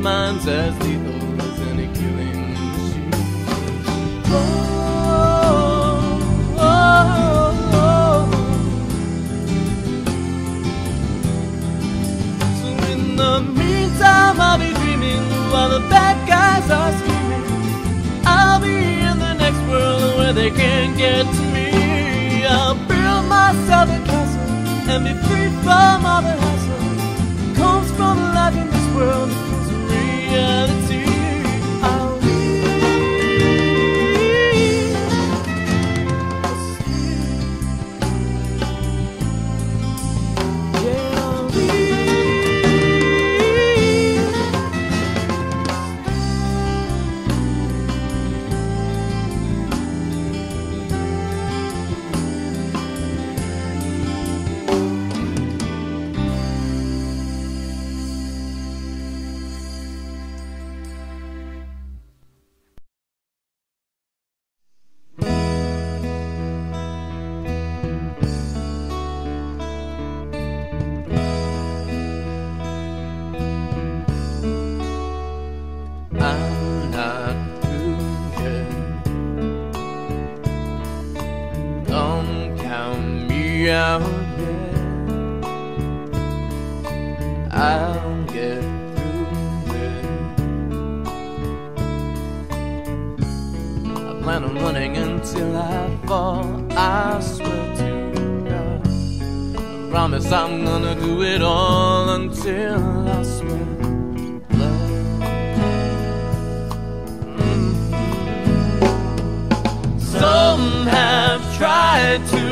minds as lethal as any killing machine. Oh, oh, oh. So in the meantime, I'll be dreaming while the bad guys are scheming. I'll be in the next world where they can't get to me. I'll build myself a castle and be free from all it all until I sweat blood. Some have tried to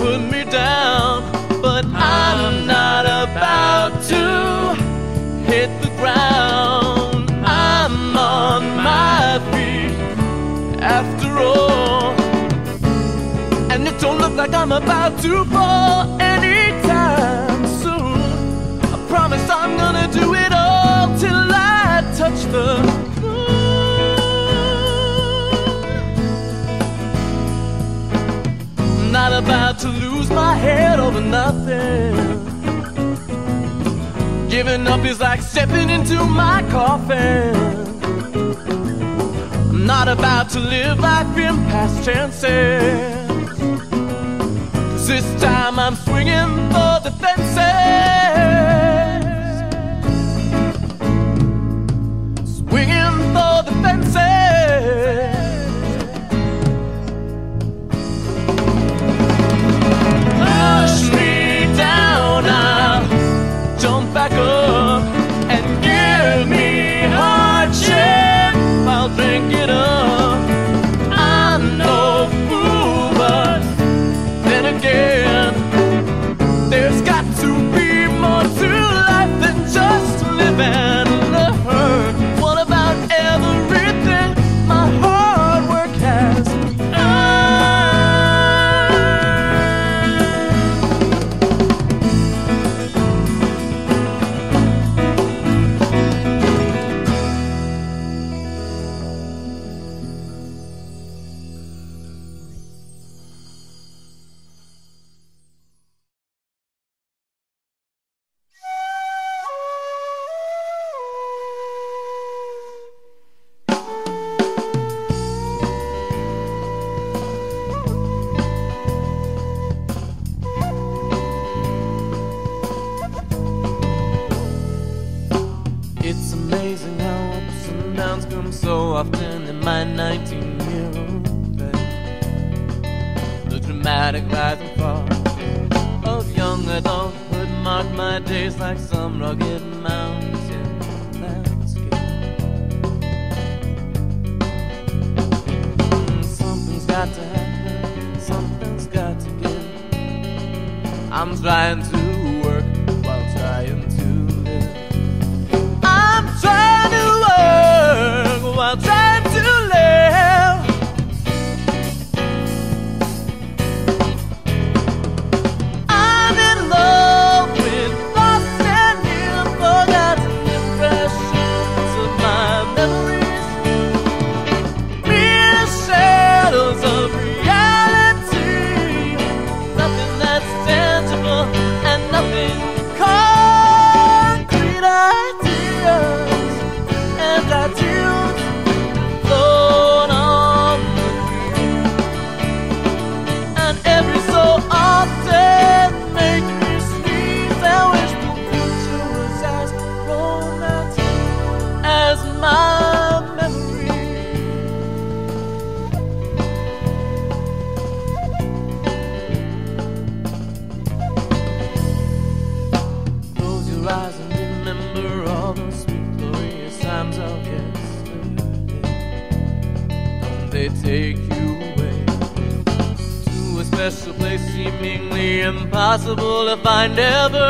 put me down, but I'm not about to hit the ground. I'm on my feet after all, and it don't look like I'm about to fall anytime Not about to lose my head over nothing. Giving up is like stepping into my coffin. I'm not about to live life in past. 'Cause this time I'm swinging for the fences. Cơ never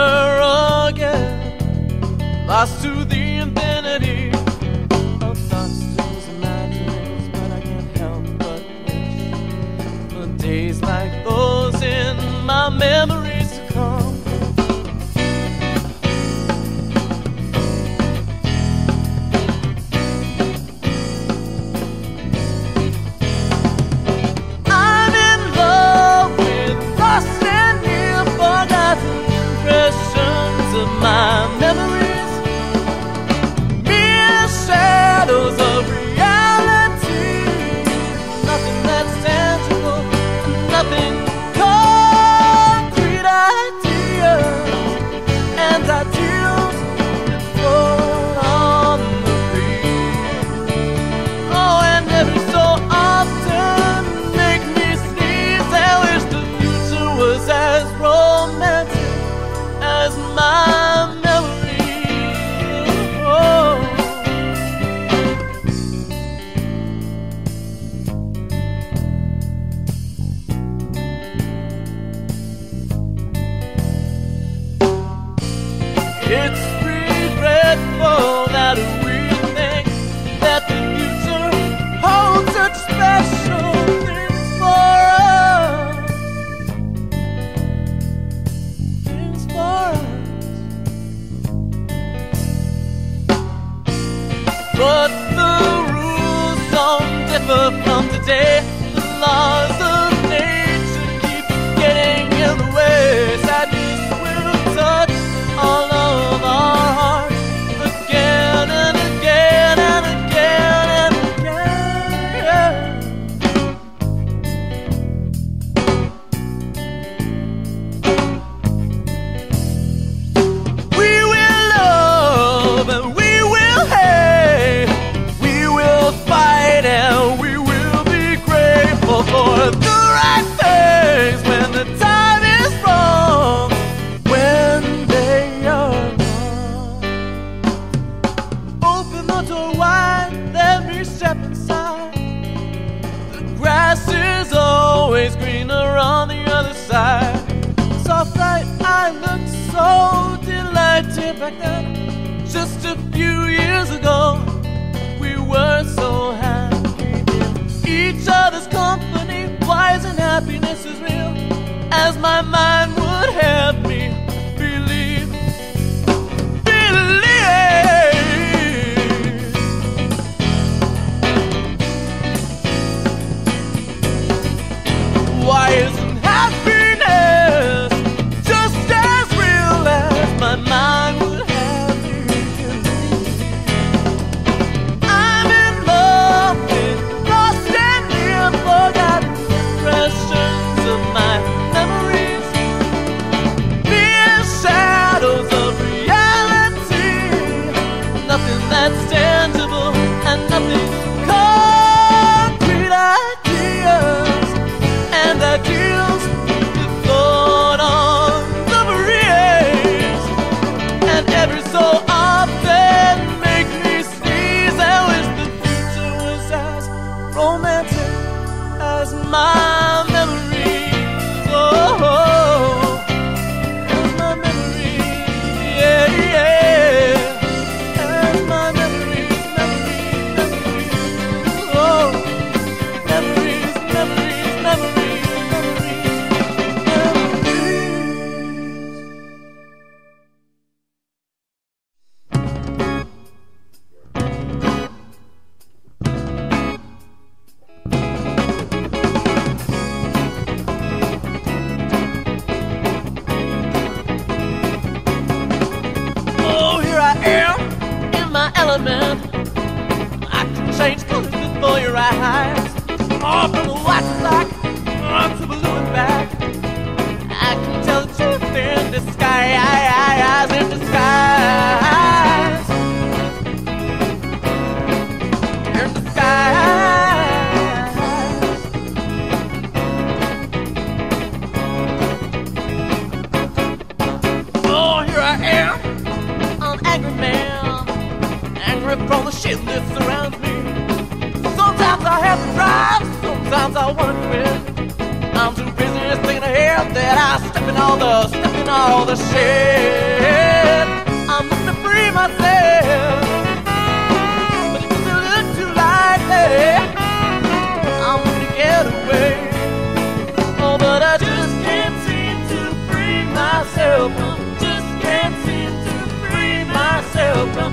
It's regretful that we think that the future holds such special things for us. Things for us. But the rules don't differ from today. The laws. 慢慢。all the shit that surrounds me. Sometimes I have to drive, sometimes I wanna quit. I'm too busy just thinking ahead that I step in all the, step in all the shit. I'm looking to free myself, but it's a little too lightly. I'm to get away, oh, but I just can't seem to free myself. I just can't seem to free myself from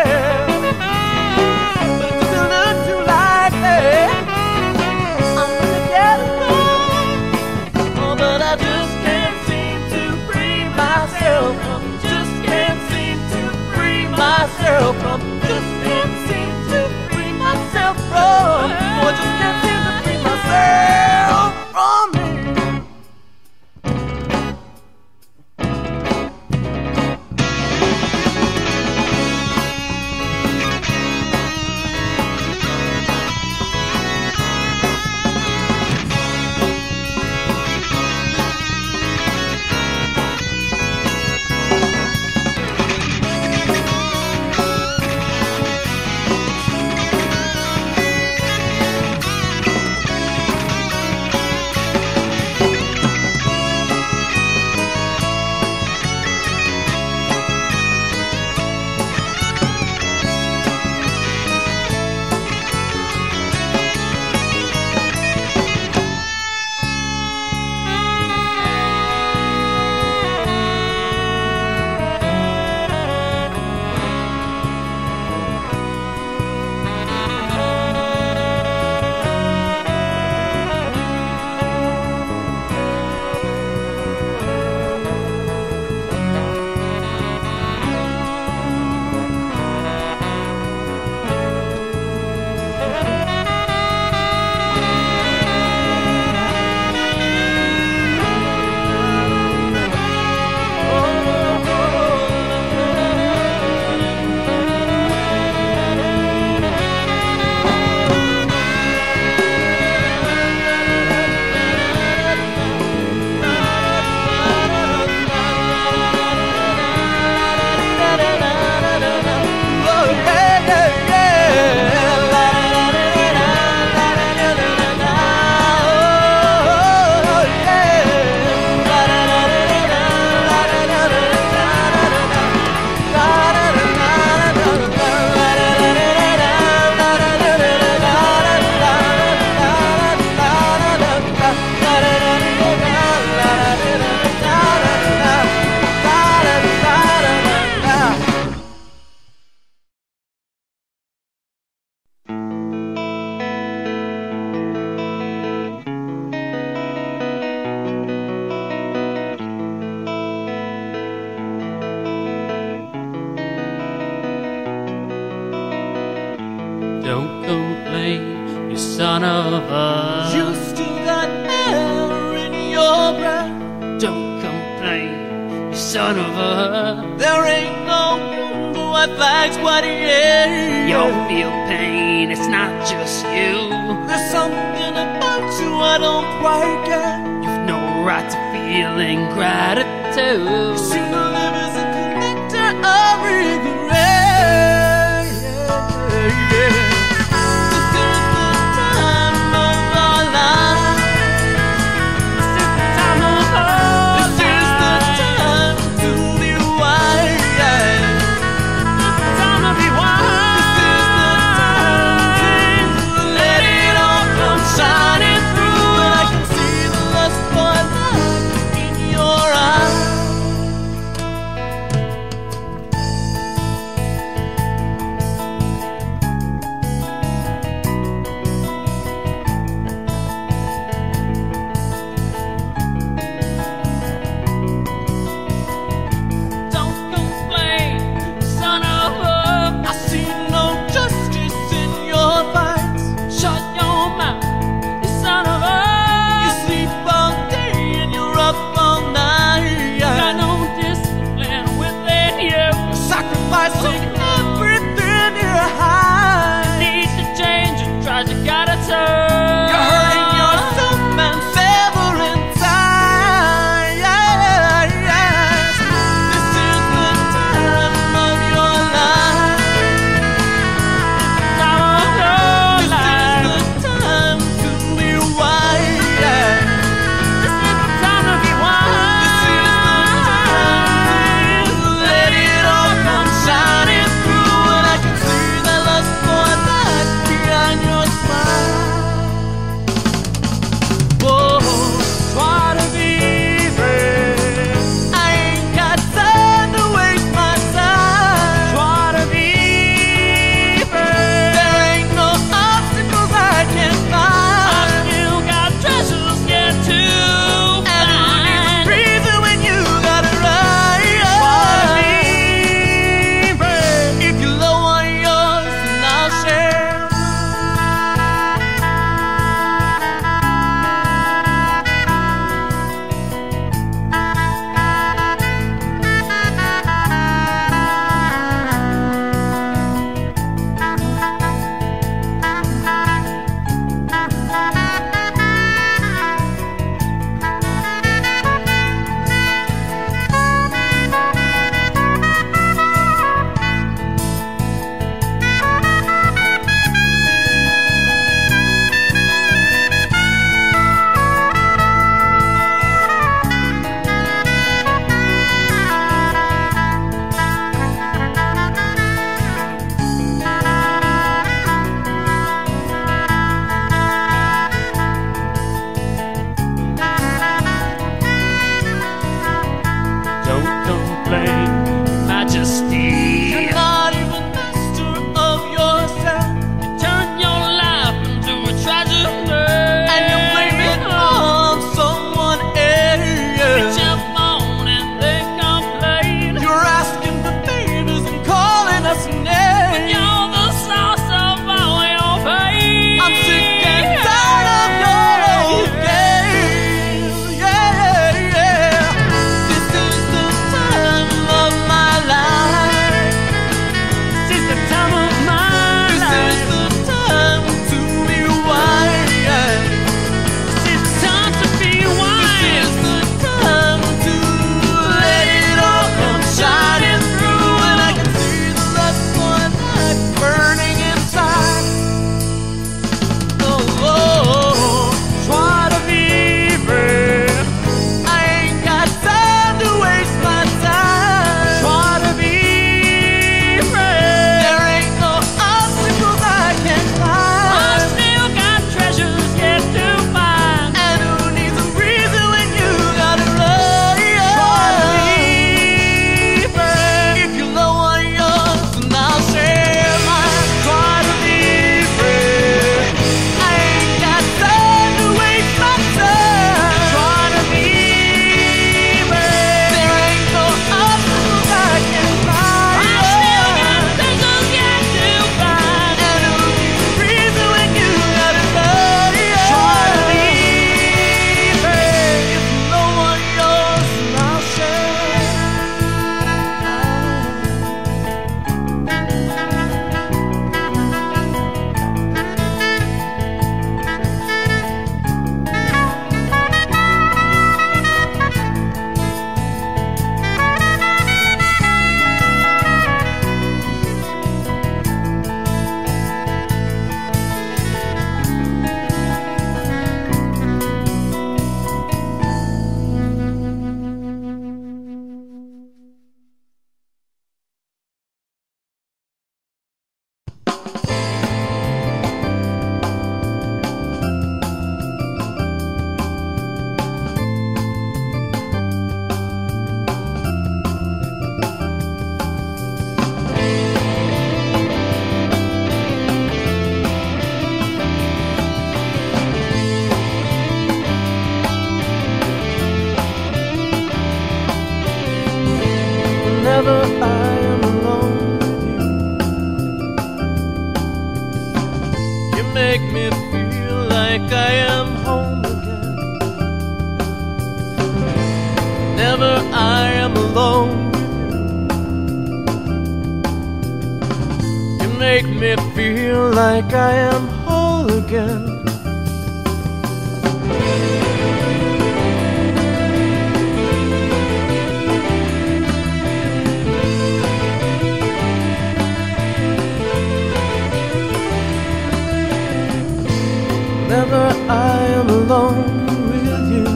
Whenever I am alone with you,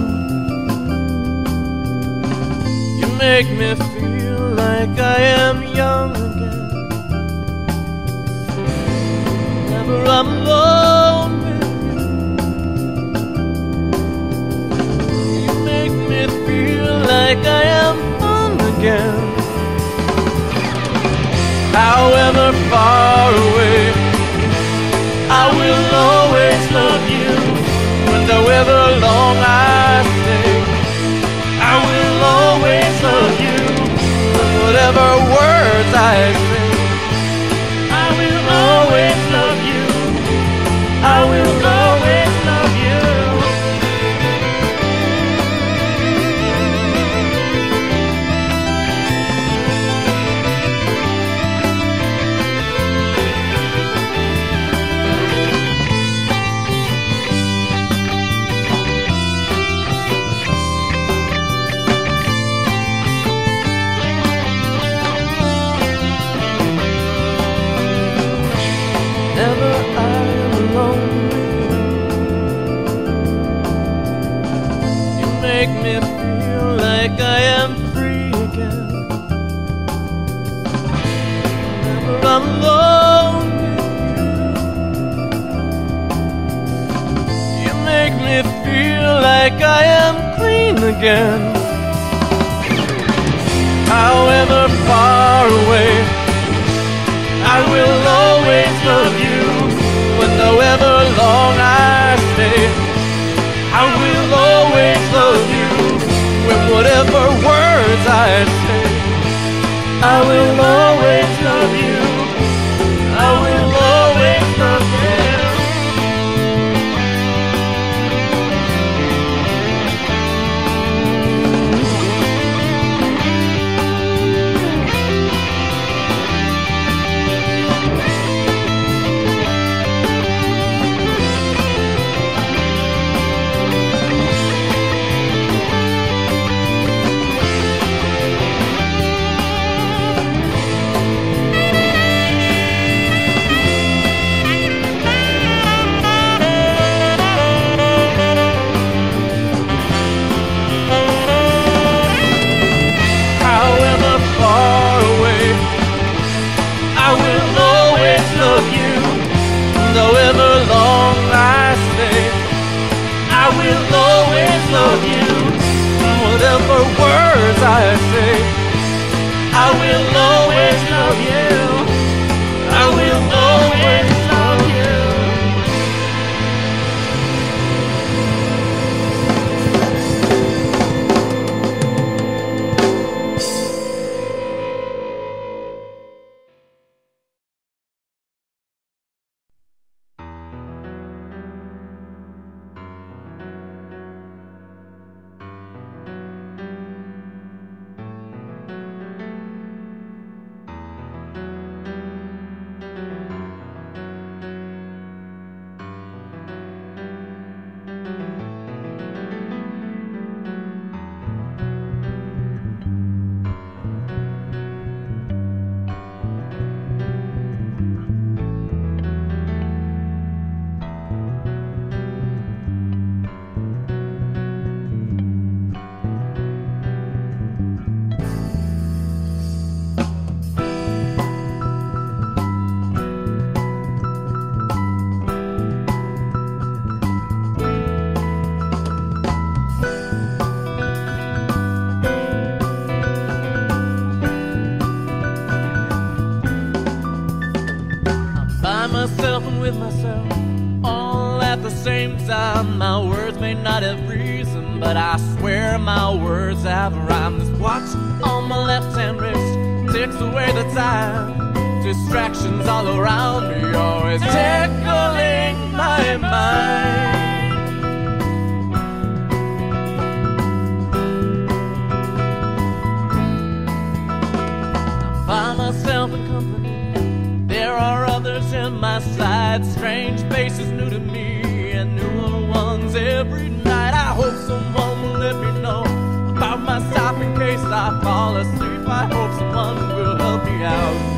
you make me feel like I am young again. Whenever I'm alone like I am fun again. However far away. I will always love you, and however long I stay, I will always love you, whatever words I say, me feel like I am clean again. However far away. I will always love you, and however long I stay, I will always love you, with whatever words I say. I will always I will always love you. same time, my words may not have reason, but I swear my words have rhyme. This watch on my left hand wrist ticks away the time. Distractions all around me, always tickling my mind. myself company. There are others in my side, strange faces new to me. I fall asleep. I hope someone will help you out.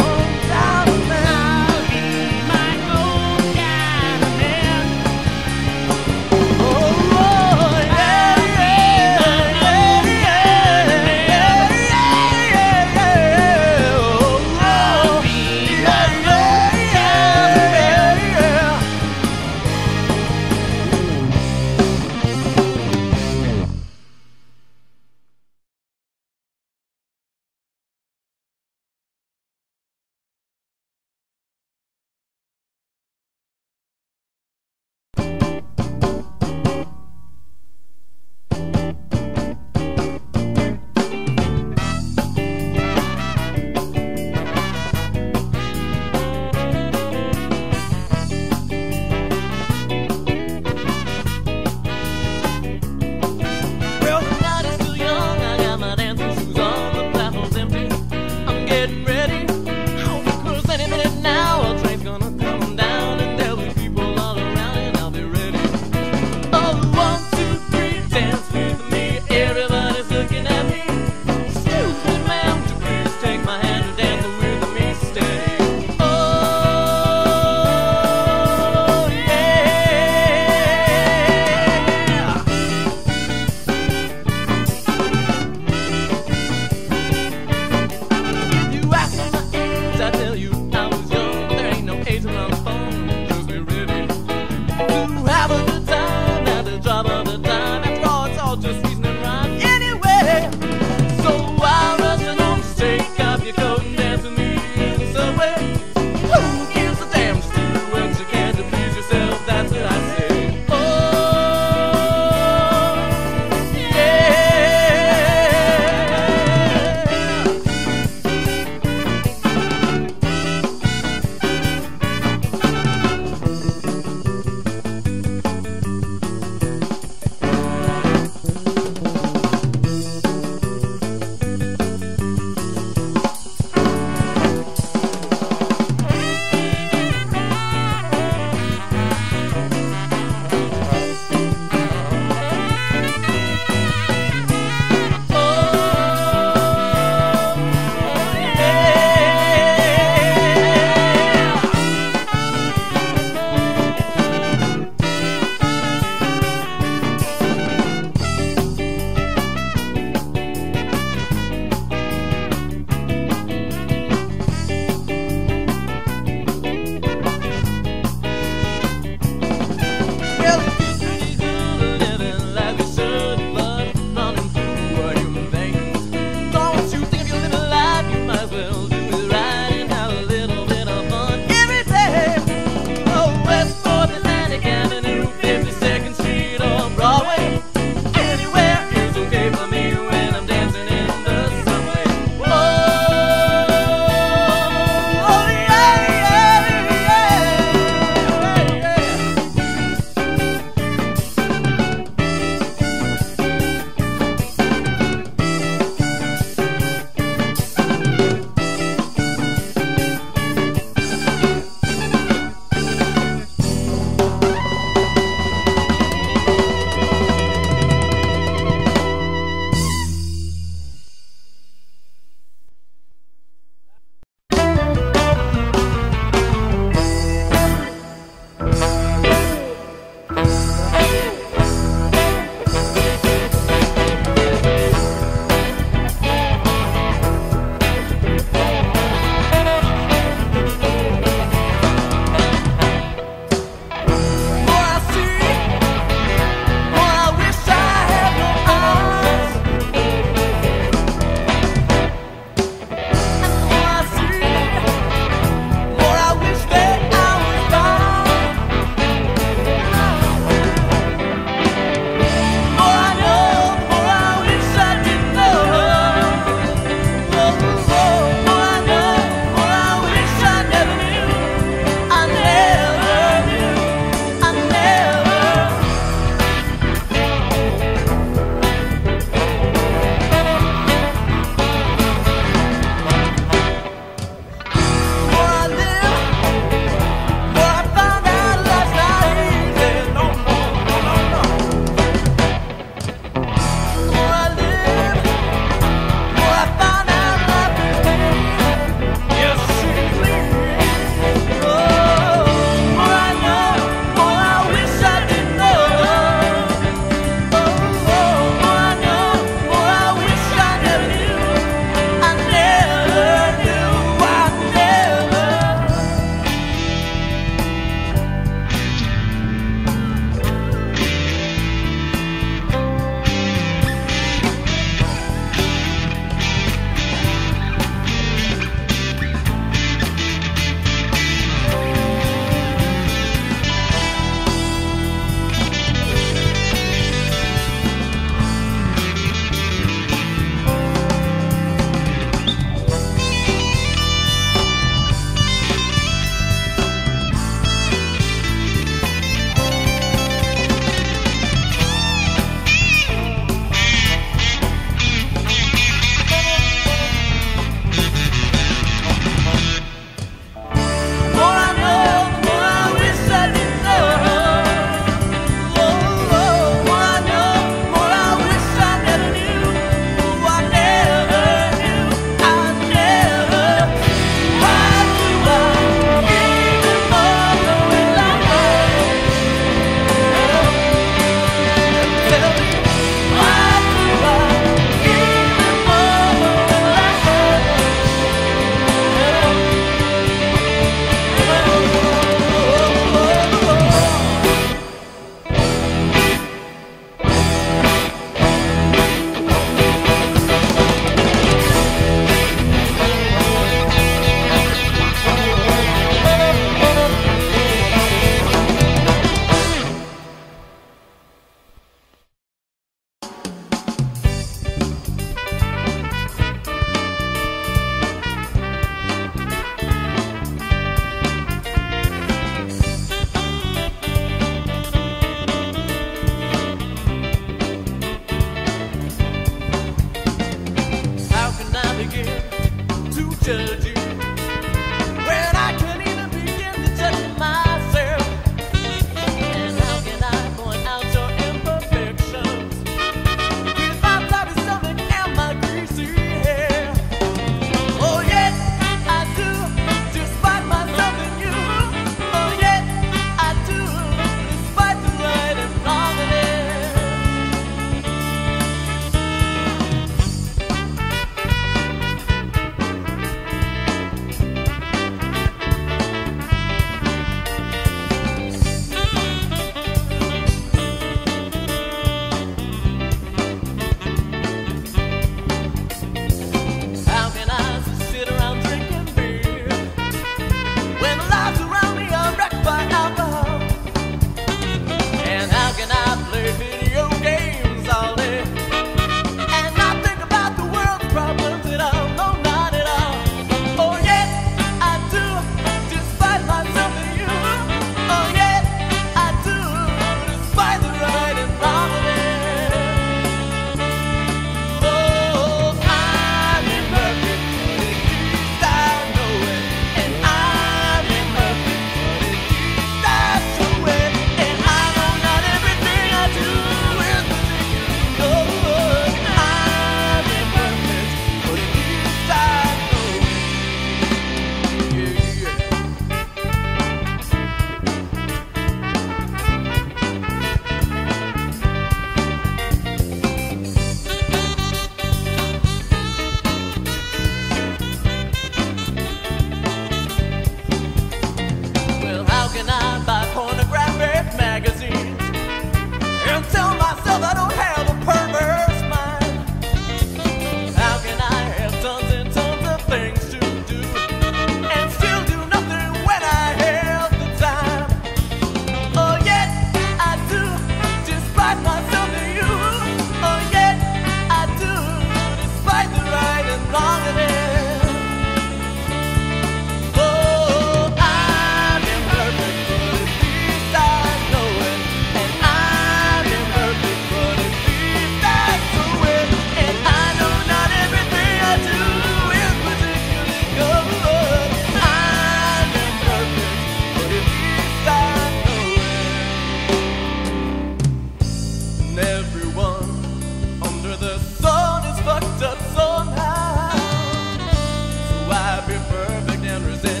perfect and resentful.